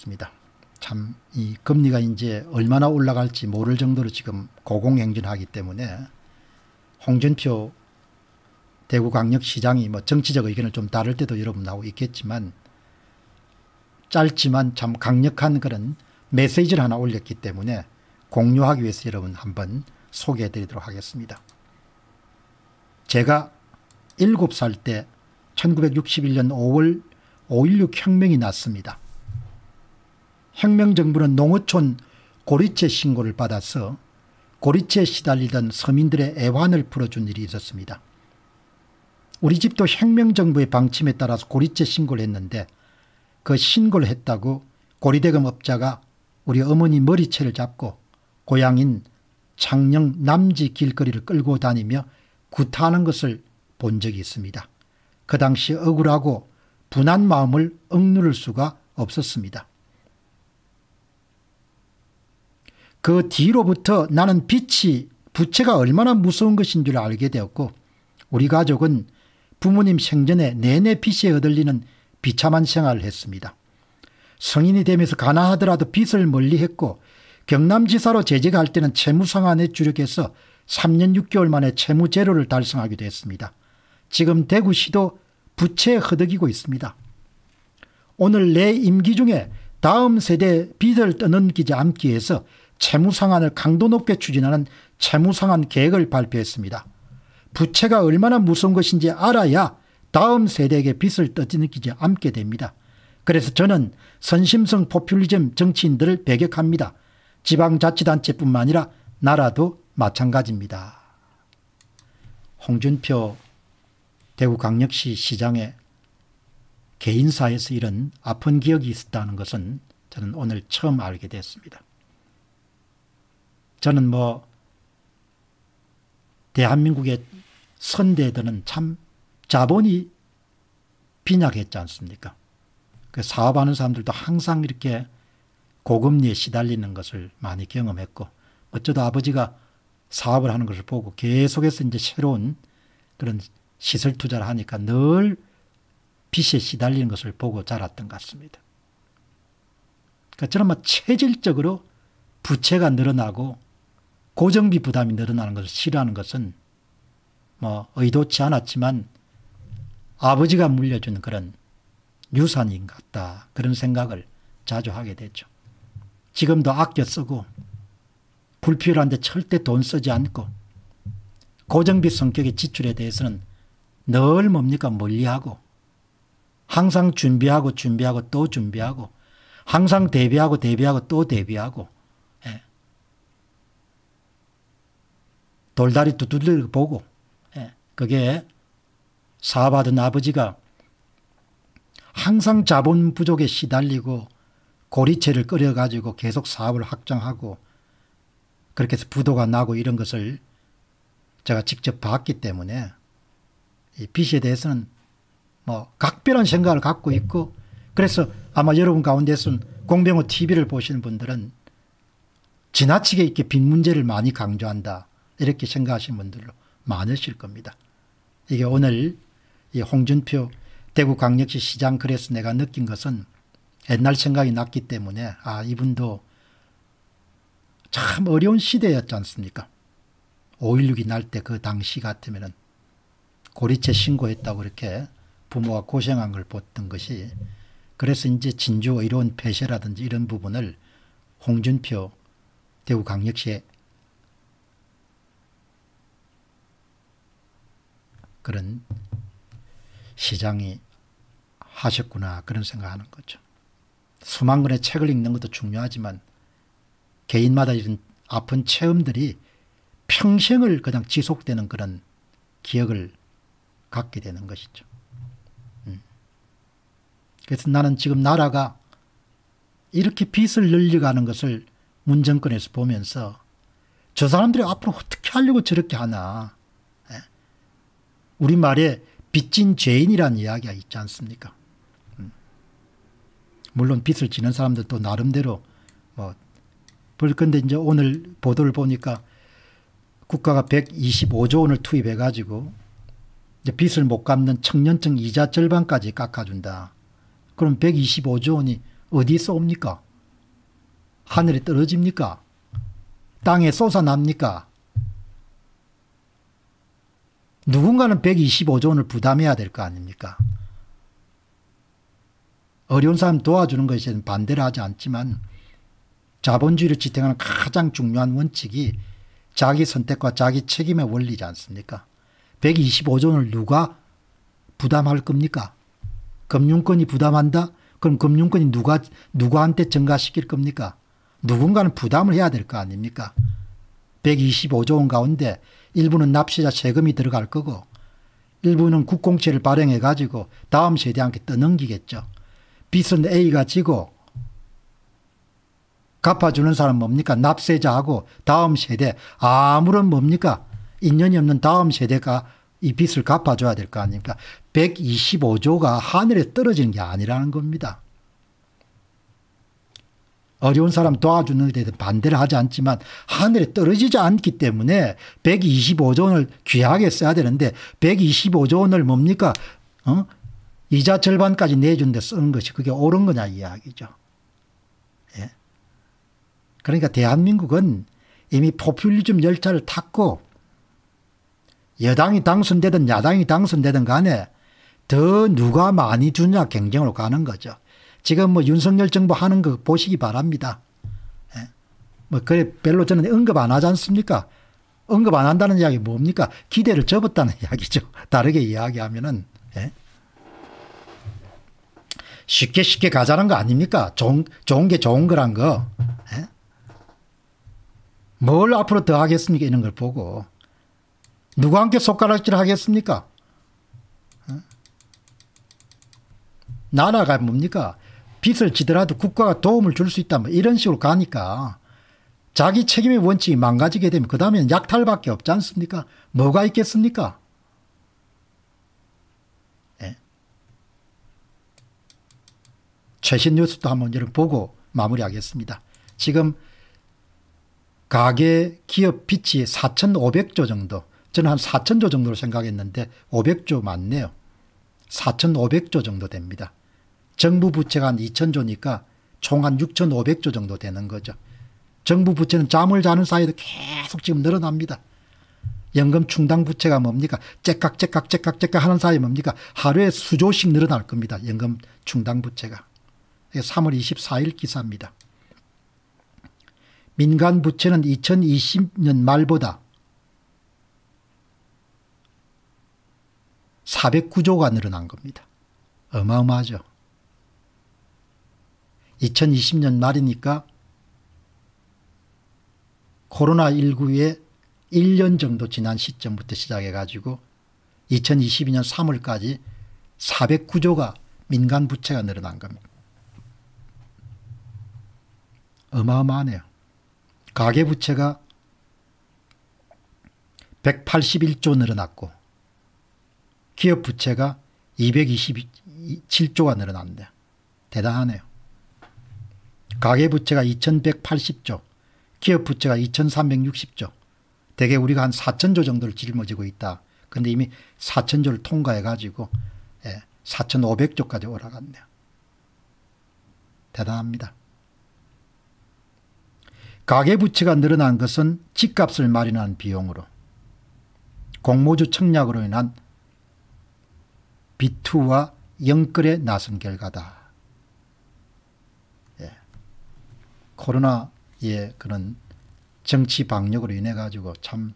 같습니다. 참 이 금리가 이제 얼마나 올라갈지 모를 정도로 지금 고공행진하기 때문에 홍준표 대구광역시장이 뭐 정치적 의견을 좀 다를 때도 여러분 나오고 있겠지만 짧지만 참 강력한 그런 메시지를 하나 올렸기 때문에 공유하기 위해서 여러분 한번 소개해 드리도록 하겠습니다. 제가 7살 때 1961년 5월 5.16 혁명이 났습니다. 혁명정부는 농어촌 고리채 신고를 받아서 고리채에 시달리던 서민들의 애환을 풀어준 일이 있었습니다. 우리 집도 혁명정부의 방침에 따라서 고리채 신고를 했는데 그 신고를 했다고 고리대금 업자가 우리 어머니 머리채를 잡고 고향인 창녕 남지 길거리를 끌고 다니며 구타하는 것을 본 적이 있습니다. 그 당시 억울하고 분한 마음을 억누를 수가 없었습니다. 그 뒤로부터 나는 빛이 부채가 얼마나 무서운 것인 줄 알게 되었고 우리 가족은 부모님 생전에 내내 빚에 얻을리는 비참한 생활을 했습니다. 성인이 되면서 가난하더라도 빚을 멀리했고 경남지사로 재직할 때는 채무 상환에 주력해서 3년 6개월 만에 채무 제로를 달성하기도 했습니다. 지금 대구시도 부채에 허덕이고 있습니다. 오늘 내 임기 중에 다음 세대 빚을 떠넘기지 않기 위해서 채무 상환을 강도 높게 추진하는 채무 상환 계획을 발표했습니다. 부채가 얼마나 무서운 것인지 알아야 다음 세대에게 빚을 떠넘기지 않게 됩니다. 그래서 저는 선심성 포퓰리즘 정치인들을 배격합니다. 지방자치단체뿐만 아니라 나라도 마찬가지입니다. 홍준표 대구광역시 시장의 개인사에서 이런 아픈 기억이 있었다는 것은 저는 오늘 처음 알게 됐습니다. 저는 뭐 대한민국의 선대들은 참 자본이 빈약했지 않습니까? 그 사업하는 사람들도 항상 이렇게 고금리에 시달리는 것을 많이 경험했고 어쩌다 아버지가 사업을 하는 것을 보고 계속해서 이제 새로운 그런 시설 투자를 하니까 늘 빚에 시달리는 것을 보고 자랐던 것 같습니다. 그러니까 저는 뭐 체질적으로 부채가 늘어나고 고정비 부담이 늘어나는 것을 싫어하는 것은 뭐 의도치 않았지만 아버지가 물려준 그런 유산인 것 같다. 그런 생각을 자주 하게 되죠. 지금도 아껴 쓰고 불필요한데 절대 돈 쓰지 않고 고정비 성격의 지출에 대해서는 늘 뭡니까 멀리하고 항상 준비하고 준비하고 또 준비하고 항상 대비하고 대비하고 또 대비하고 예. 돌다리 두들겨 보고 예. 그게 사업하던 아버지가 항상 자본 부족에 시달리고 고리채를 끓여가지고 계속 사업을 확장하고 그렇게 해서 부도가 나고 이런 것을 제가 직접 봤기 때문에 이 빚에 대해서는 뭐 각별한 생각을 갖고 있고 그래서 아마 여러분 가운데서는 공병호 TV를 보시는 분들은 지나치게 이렇게 빚 문제를 많이 강조한다 이렇게 생각하시는 분들로 많으실 겁니다. 이게 오늘 이 홍준표 대구광역시 시장 그래서 내가 느낀 것은 옛날 생각이 났기 때문에 아 이분도 참 어려운 시대였지 않습니까 5.16이 날 때 그 당시 같으면 고리채 신고했다고 이렇게 부모가 고생한 걸 봤던 것이 그래서 이제 진주 의료원 폐쇄라든지 이런 부분을 홍준표 대구광역시에 그런 시장이 하셨구나 그런 생각하는 거죠. 수만 권의 책을 읽는 것도 중요하지만 개인마다 이런 아픈 체험들이 평생을 그냥 지속되는 그런 기억을 갖게 되는 것이죠. 음. 그래서 나는 지금 나라가 이렇게 빚을 늘려가는 것을 문정권에서 보면서 저 사람들이 앞으로 어떻게 하려고 저렇게 하나. 예. 우리말에 빚진 죄인이라는 이야기가 있지 않습니까? 음. 물론 빚을 지는 사람들도 나름대로 뭐 그런데 이제 오늘 보도를 보니까 국가가 125조 원을 투입해 가지고 빚을 못 갚는 청년층 이자 절반까지 깎아준다. 그럼 125조 원이 어디서 옵니까? 하늘에 떨어집니까? 땅에 솟아납니까? 누군가는 125조 원을 부담해야 될 거 아닙니까? 어려운 사람 도와주는 것에 반대를 하지 않지만 자본주의를 지탱하는 가장 중요한 원칙이 자기 선택과 자기 책임의 원리지 않습니까? 125조 원을 누가 부담할 겁니까? 금융권이 부담한다? 그럼 금융권이 누가, 누구한테 증가시킬 겁니까? 누군가는 부담을 해야 될 거 아닙니까? 125조 원 가운데 일부는 납세자 세금이 들어갈 거고 일부는 국공채를 발행해 가지고 다음 세대한테 떠넘기겠죠. 빚은 A가 지고 갚아주는 사람 뭡니까? 납세자하고 다음 세대 아무런 뭡니까? 인연이 없는 다음 세대가 이 빚을 갚아줘야 될 거 아닙니까? 125조가 하늘에 떨어지는 게 아니라는 겁니다. 어려운 사람 도와주는 데 반대를 하지 않지만 하늘에 떨어지지 않기 때문에 125조 원을 귀하게 써야 되는데 125조 원을 뭡니까? 어? 이자 절반까지 내준 데 쓰는 것이 그게 옳은 거냐 이야기죠. 예? 그러니까 대한민국은 이미 포퓰리즘 열차를 탔고 여당이 당선되든 야당이 당선되든 간에 더 누가 많이 주냐 경쟁으로 가는 거죠. 지금 뭐 윤석열 정부 하는 거 보시기 바랍니다. 예. 뭐 그래 별로 저는 언급 안 하지 않습니까? 언급 안 한다는 이야기 뭡니까? 기대를 접었다는 이야기죠. 다르게 이야기하면은 예. 쉽게 쉽게 가자는 거 아닙니까? 좋은, 좋은 게 좋은 거란 거. 예? 뭘 앞으로 더 하겠습니까? 이런 걸 보고. 누가 함께 손가락질 하겠습니까? 나라가 뭡니까? 빚을 지더라도 국가가 도움을 줄 수 있다 뭐 이런 식으로 가니까 자기 책임의 원칙이 망가지게 되면 그 다음엔 약탈밖에 없지 않습니까? 뭐가 있겠습니까? 예. 최신 뉴스도 한번 여러분 보고 마무리하겠습니다. 지금 가계 기업 빚이 4,500조 정도 저는 한 4천조 정도로 생각했는데 500조 맞네요. 4,500조 정도 됩니다. 정부 부채가 한 2천조니까 총 한 6,500조 정도 되는 거죠. 정부 부채는 잠을 자는 사이에도 계속 지금 늘어납니다. 연금 충당 부채가 뭡니까? 째깍째깍째깍째깍 하는 사이에 뭡니까? 하루에 수조씩 늘어날 겁니다. 연금 충당 부채가. 3월 24일 기사입니다. 민간 부채는 2020년 말보다 409조가 늘어난 겁니다. 어마어마하죠. 2020년 말이니까 코로나19에 1년 정도 지난 시점부터 시작해 가지고 2022년 3월까지 409조가 민간 부채가 늘어난 겁니다. 어마어마하네요. 가계 부채가 181조 늘어났고 기업 부채가 227조가 늘어났네요. 대단하네요. 가계부채가 2180조 기업부채가 2360조 대개 우리가 한 4천조 정도를 짊어지고 있다. 근데 이미 4천조를 통과해 가지고 예, 4,500조까지 올라갔네요. 대단합니다. 가계부채가 늘어난 것은 집값을 마련한 비용으로 공모주 청약으로 인한 비투와 영끌에 나선 결과다. 예. 코로나의 그런 정치 방역으로 인해 가지고 참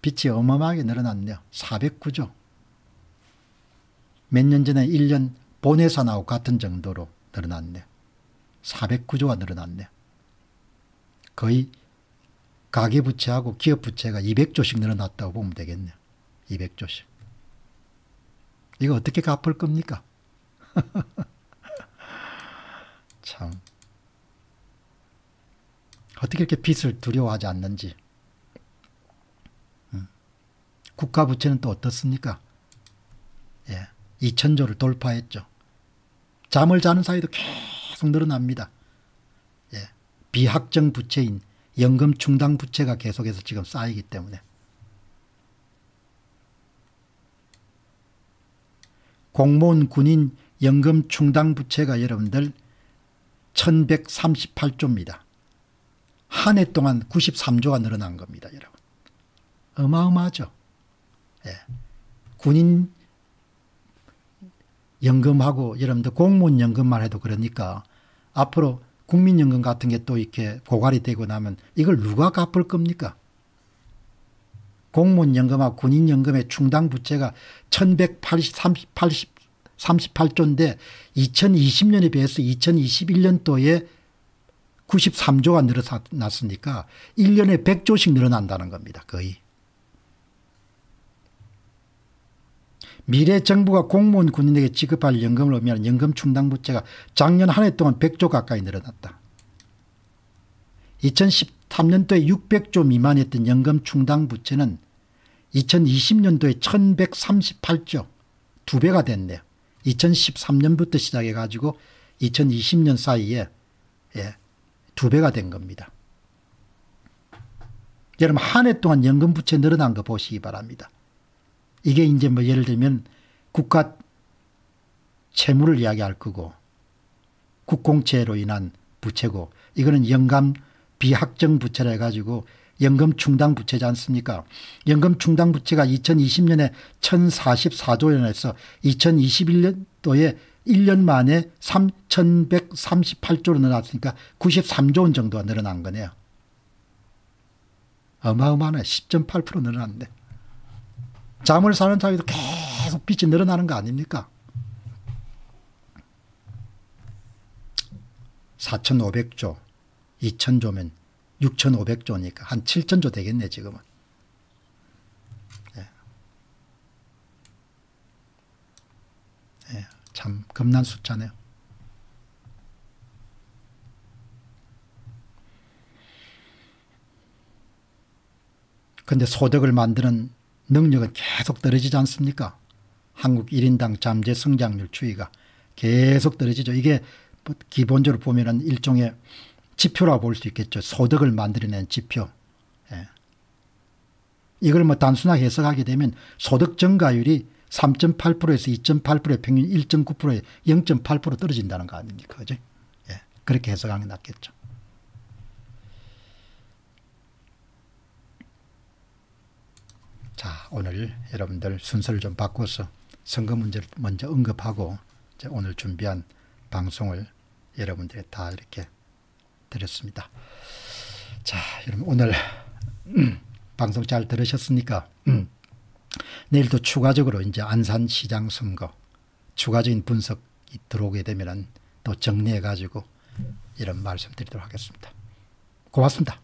빚이 어마어마하게 늘어났네요. 409조. 몇 년 전에 1년 본예산하고 같은 정도로 늘어났네요. 409조가 늘어났네요. 거의 가계부채하고 기업부채가 200조씩 늘어났다고 보면 되겠네요. 200조씩. 이거 어떻게 갚을 겁니까? 참. 어떻게 이렇게 빚을 두려워하지 않는지. 음. 국가 부채는 또 어떻습니까? 예. 2천조를 돌파했죠. 잠을 자는 사이도 계속 늘어납니다. 예. 비확정 부채인 연금 충당 부채가 계속해서 지금 쌓이기 때문에. 공무원 군인 연금 충당 부채가 여러분들 1138조입니다. 한 해 동안 93조가 늘어난 겁니다. 여러분. 어마어마하죠. 예. 군인 연금하고 여러분들 공무원 연금만 해도 그러니까 앞으로 국민연금 같은 게 또 이렇게 고갈이 되고 나면 이걸 누가 갚을 겁니까? 공무원 연금하고 군인 연금의 충당 부채가 1138조인데 2020년에 비해서 2021년도에 93조가 늘어났으니까 1년에 100조씩 늘어난다는 겁니다. 거의. 미래 정부가 공무원 군인에게 지급할 연금을 의미하는 연금 충당 부채가 작년 한 해 동안 100조 가까이 늘어났다. 2013년도에 600조 미만이었던 연금 충당 부채는 2020년도에 1138조 두 배가 됐네요. 2013년부터 시작해 가지고 2020년 사이에 예, 두 배가 된 겁니다. 여러분 한 해 동안 연금 부채 늘어난 거 보시기 바랍니다. 이게 이제 뭐 예를 들면 국가 채무를 이야기할 거고 국공채로 인한 부채고 이거는 연감 비확정 부채라 해가지고 연금 충당 부채지 않습니까 연금 충당 부채가 2020년에 1044조 원에서 2021년도에 1년 만에 3138조로 늘어났으니까 93조 원 정도가 늘어난 거네요. 어마어마하네. 10.8% 늘어났는데. 잠을 사는 사이도 계속 빚이 늘어나는 거 아닙니까? 4,500조, 2,000조면 6,500조니까 한 7,000조 되겠네 지금은. 예. 예, 참 겁난 숫자네요. 근데 소득을 만드는 능력은 계속 떨어지지 않습니까 한국 1인당 잠재 성장률 추이가 계속 떨어지죠. 이게 뭐 기본적으로 보면 일종의 지표라고 볼 수 있겠죠. 소득을 만들어낸 지표. 예. 이걸 뭐 단순하게 해석하게 되면 소득 증가율이 3.8%에서 2.8%의 평균 1.9%에 0.8% 떨어진다는 거 아닙니까? 그죠? 예. 그렇게 해석하는 게 낫겠죠. 자 오늘 여러분들 순서를 좀 바꿔서 선거 문제를 먼저 언급하고 오늘 준비한 방송을 여러분들이 다 이렇게 드렸습니다. 자 여러분 오늘 음, 방송 잘 들으셨습니까? 음. 내일도 추가적으로 이제 안산시장 선거 추가적인 분석이 들어오게 되면 또 정리해 가지고 이런 말씀 드리도록 하겠습니다. 고맙습니다.